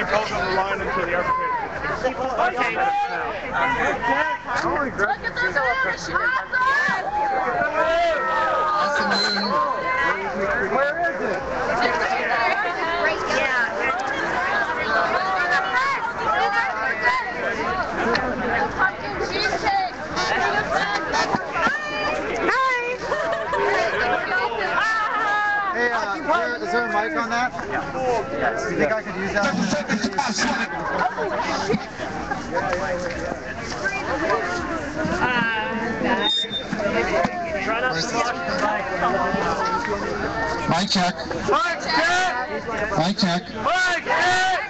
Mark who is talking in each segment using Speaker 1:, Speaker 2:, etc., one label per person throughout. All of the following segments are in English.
Speaker 1: keep holding the line until the arbitrator.
Speaker 2: Okay.
Speaker 1: Where is it?
Speaker 3: Hey, uh, is there, is there a mic on that? Yeah. You think I could use that?
Speaker 4: Mic check.
Speaker 1: Mic, check!
Speaker 4: Mic check.
Speaker 1: Check!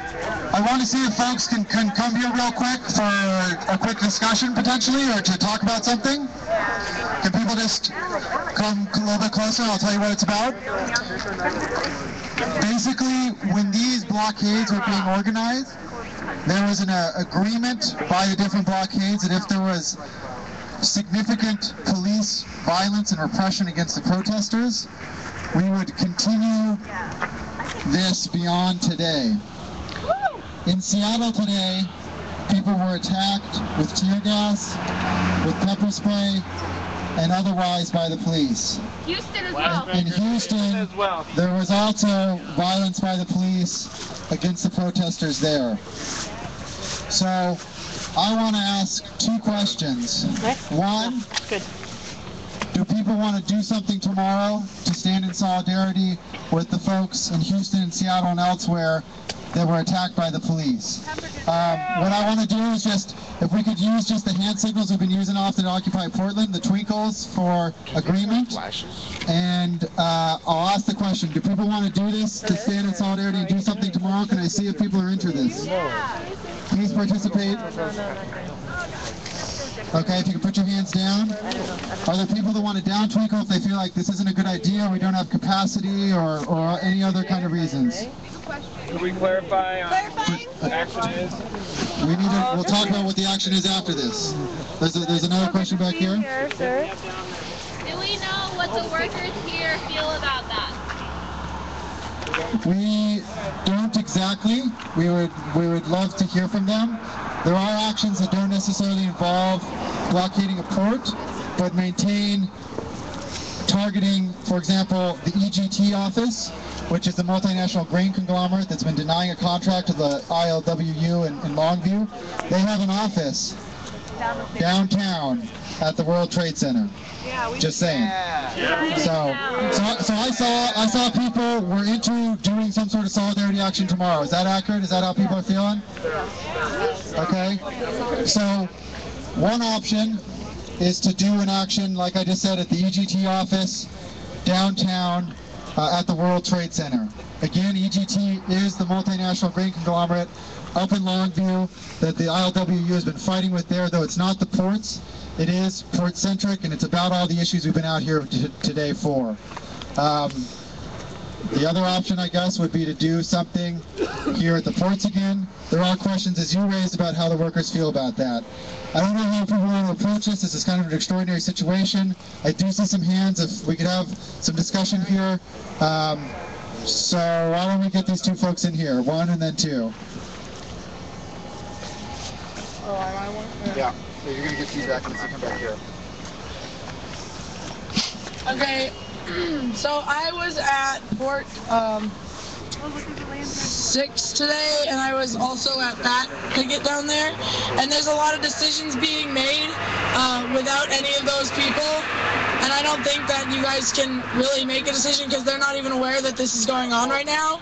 Speaker 4: I want to see if folks can, can come here real quick for a quick discussion potentially or to talk about something. Can people just come a little bit closer? I'll tell you what it's about. Basically, when these blockades were being organized, there was an uh, agreement by the different blockades that if there was significant police violence and repression against the protesters, we would continue this beyond today. In Seattle today, people were attacked with tear gas, with pepper spray, and otherwise by the police.
Speaker 5: Houston as well.
Speaker 4: In Houston,
Speaker 1: As well.
Speaker 4: there was also violence by the police against the protesters there. So I want to ask two questions. One, do people want to do something tomorrow to stand in solidarity with the folks in Houston and Seattle and elsewhere that were attacked by the police? Um, what I want to do is just, if we could use just the hand signals we've been using often Occupy Portland, the twinkles for agreement. And uh, I'll ask the question, do people want to do this, to stand in solidarity and do something tomorrow? Can I see if people are into this? Please participate. Okay, if you can put your hands down. Are there people that want to down twinkle if they feel like this isn't a good idea, we don't have capacity, or, or any other kind of reasons?
Speaker 1: Could we clarify on what the action is?
Speaker 4: We need to, we'll talk about what the action is after this. There's, a, there's another question back here. sir.
Speaker 5: Do we know what the workers here feel about that?
Speaker 4: We don't exactly. We would we would love to hear from them. There are actions that don't necessarily involve blockading a port, but maintain targeting, for example, the EGT office, which is the multinational grain conglomerate that's been denying a contract to the ILWU in, in Longview. They have an office downtown at the World Trade Center. Just saying. So, so, so I saw I saw people were into doing some sort of solidarity action tomorrow. Is that accurate? Is that how people are feeling? Okay. So, one option is to do an action, like I just said, at the EGT office downtown uh, at the World Trade Center. Again, EGT is the multinational grain conglomerate up in Longview that the ILWU has been fighting with there, though it's not the ports. It is port-centric, and it's about all the issues we've been out here today for. Um, the other option, I guess, would be to do something here at the ports again. There are questions, as you raised, about how the workers feel about that. I don't know how people want to approach this. This is kind of an extraordinary situation. I do see some hands. If we could have some discussion here. Um, so why don't we get these two folks in here, one and then two.
Speaker 3: Oh, I want Yeah. So you're gonna get feedback and come back here.
Speaker 6: Okay, so I was at Port um, Six today, and I was also at that picket down there. And there's a lot of decisions being made uh, without any of those people. And I don't think that you guys can really make a decision because they're not even aware that this is going on right now.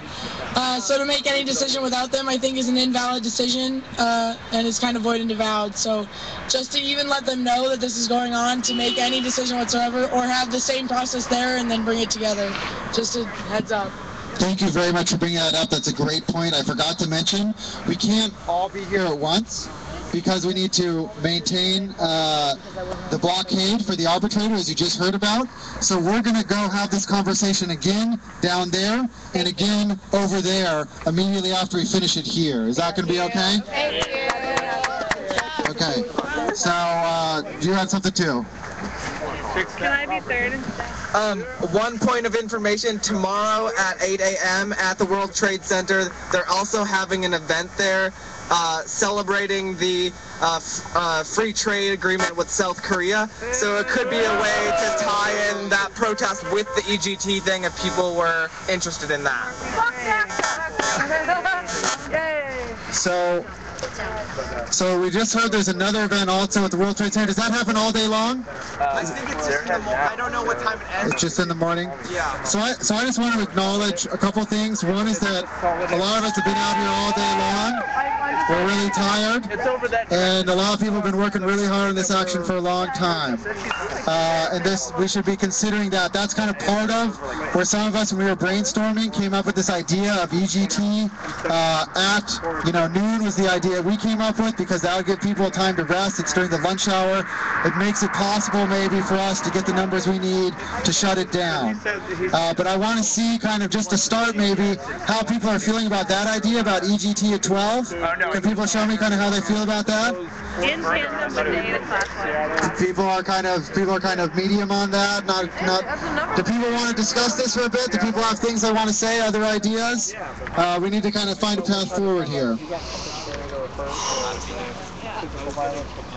Speaker 6: Uh, so to make any decision without them, I think is an invalid decision uh, and is kind of void and avowed. So just to even let them know that this is going on, to make any decision whatsoever, or have the same process there and then bring it together. Just a heads up.
Speaker 4: Thank you very much for bringing that up. That's a great point. I forgot to mention, we can't all be here at once because we need to maintain uh, the blockade for the arbitrator, as you just heard about. So we're going to go have this conversation again down there and again over there immediately after we finish it here. Is that going to be okay? Thank you. Okay. So uh, you had something too.
Speaker 2: Can I be third?
Speaker 7: Um, one point of information tomorrow at 8 a.m. at the World Trade Center, they're also having an event there uh, celebrating the uh, f- uh, free trade agreement with South Korea. So it could be a way to tie in that protest with the EGT thing if people were interested in that.
Speaker 4: So, so we just heard there's another event also at the World Trade Center. Does that happen all day long?
Speaker 7: I think it's just in the morning. I don't know what time it ends.
Speaker 4: It's just in the morning.
Speaker 7: Yeah.
Speaker 4: So I, so I just want to acknowledge a couple things. One is that a lot of us have been out here all day long. We're really tired, and a lot of people have been working really hard on this action for a long time. Uh, and this, we should be considering that. That's kind of part of where some of us, when we were brainstorming, came up with this idea of EGT uh, at, you know, noon was the idea we came up with because that would give people time to rest. It's during the lunch hour. It makes it possible maybe for us to get the numbers we need to shut it down. Uh, but I want to see kind of just to start maybe how people are feeling about that idea about EGT at 12. Can people show me kind of how they feel about that?
Speaker 2: In tandem with the 8 o'clock one.
Speaker 4: People are kind of people are kind of medium on that. Not not. Do people want to discuss this for a bit? Do people have things they want to say? Other ideas? Uh, we need to kind of find a path forward here.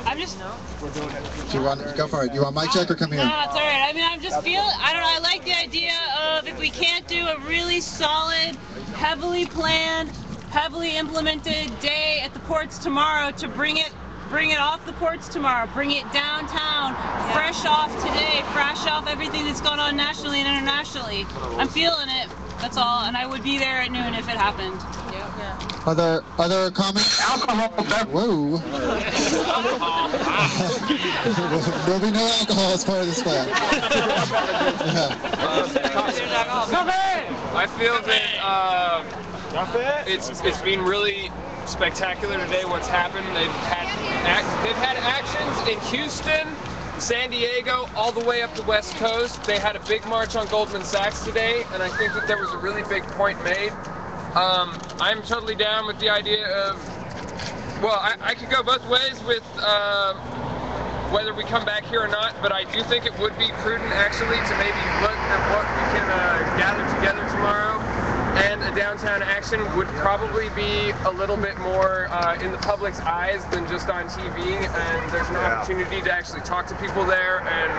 Speaker 8: I'm just.
Speaker 4: Do you want go for it? You want mic check or come here?
Speaker 8: No, it's all right. I mean, I'm just feel. I don't know. I like the idea of if we can't do a really solid, heavily planned, heavily implemented day at the ports tomorrow, to bring it, bring it off the ports tomorrow, bring it downtown, fresh off today, fresh off everything that's going on nationally and internationally. I'm feeling it. That's all, and I would be there at noon if it happened. Yeah.
Speaker 4: Other other comments? Alcohol. Whoa. There'll be no alcohol as part of this plan. Yeah.
Speaker 1: I feel that uh, it's it's been really spectacular today. What's happened? They've had they've had actions in Houston, San Diego, all the way up the West Coast. They had a big march on Goldman Sachs today, and I think that there was a really big point made. Um, I'm totally down with the idea of. Well, I, I could go both ways with. Uh, whether we come back here or not, but I do think it would be prudent actually to maybe look at what we can uh, gather together tomorrow. And a downtown action would probably be a little bit more uh, in the public's eyes than just on TV. And there's an opportunity to actually talk to people there and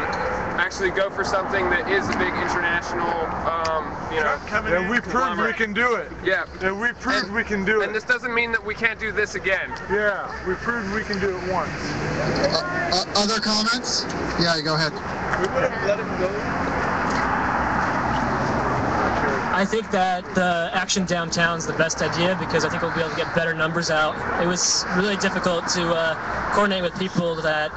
Speaker 1: actually go for something that is a big international, um, you know.
Speaker 9: And we proved we can do it.
Speaker 1: Yeah.
Speaker 9: And we proved we can do it.
Speaker 1: And this doesn't mean that we can't do this again.
Speaker 9: Yeah, we proved we can do it once.
Speaker 4: Uh, other comments? Yeah, go ahead.
Speaker 9: We would have let him go.
Speaker 10: I think that the action downtown is the best idea because I think we'll be able to get better numbers out. It was really difficult to uh, coordinate with people that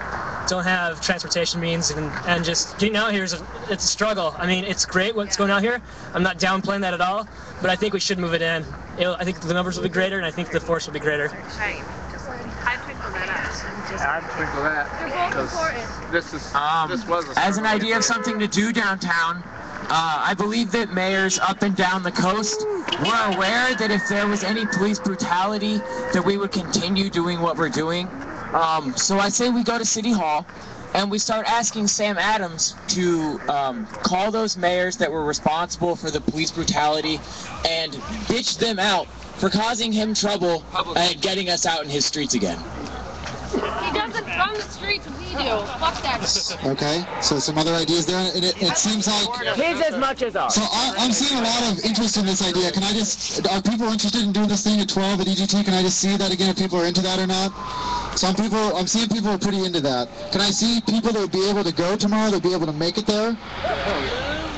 Speaker 10: don't have transportation means and, and just getting out here is a, it's a struggle. I mean, it's great what's going out here. I'm not downplaying that at all, but I think we should move it in. It'll, I think the numbers will be greater and I think the force will be greater.
Speaker 2: Right. Just I twinkle that up.
Speaker 1: I'd twinkle that.
Speaker 2: They're both important.
Speaker 1: This is
Speaker 11: Um,
Speaker 1: this was a
Speaker 11: as an idea of something to do downtown, uh, I believe that mayors up and down the coast were aware that if there was any police brutality, that we would continue doing what we're doing. Um, so I say we go to City Hall and we start asking Sam Adams to um, call those mayors that were responsible for the police brutality and bitch them out for causing him trouble and getting us out in his streets again.
Speaker 5: He doesn't the streets, we do. Fuck that.
Speaker 4: Okay, so some other ideas there, and it, it seems like
Speaker 11: His as much as ours.
Speaker 4: So I, I'm seeing a lot of interest in this idea. Can I just, are people interested in doing this thing at 12 at EGT? Can I just see that again if people are into that or not? Some people, I'm seeing people are pretty into that. Can I see people that would be able to go tomorrow, that would be able to make it there?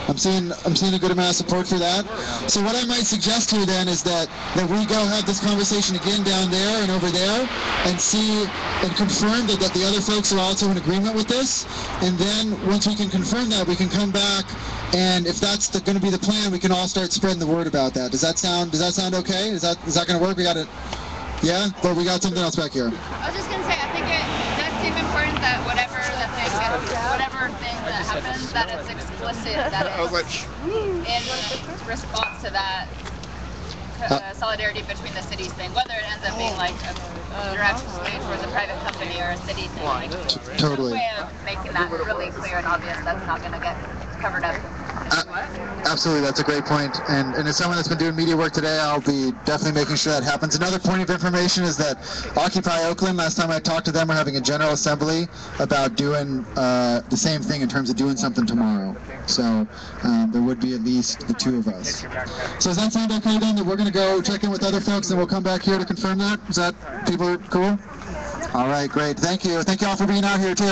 Speaker 4: I'm seeing, I'm seeing a good amount of support for that. So what I might suggest here then is that, that we go have this conversation again down there and over there and see and confirm that, that the other folks are also in agreement with this. And then once we can confirm that, we can come back and if that's going to be the plan, we can all start spreading the word about that. Does that sound, does that sound okay? Is that, is that going to work? We got it. Yeah, but we got something else back here.
Speaker 5: I was just gonna say, I think it does seem important that whatever the thing, whatever thing that happens, that it's explicit, that it's in response to that uh, solidarity between the cities thing, whether it ends up being like a, a direct sway towards a private company or a city thing. Like, there's
Speaker 4: Totally.
Speaker 5: way of making that really clear and obvious. That's not going to get covered up.
Speaker 4: Absolutely, that's a great point. And, and as someone that's been doing media work today, I'll be definitely making sure that happens. Another point of information is that Occupy Oakland, last time I talked to them, we're having a general assembly about doing uh, the same thing in terms of doing something tomorrow. So um, there would be at least the two of us. So does that sound okay then? That we're going to go check in with other folks and we'll come back here to confirm that? Is that people are cool? All right, great. Thank you. Thank you all for being out here too.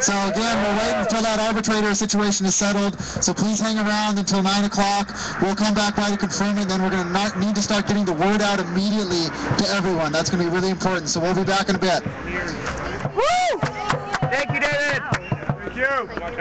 Speaker 4: So again, we're waiting until that arbitrator situation is settled. So please hang around until nine o'clock. We'll come back by to confirm it. Then we're going to need to start getting the word out immediately to everyone. That's going to be really important. So we'll be back in a bit. Woo!
Speaker 7: Thank you, David.
Speaker 9: Thank you.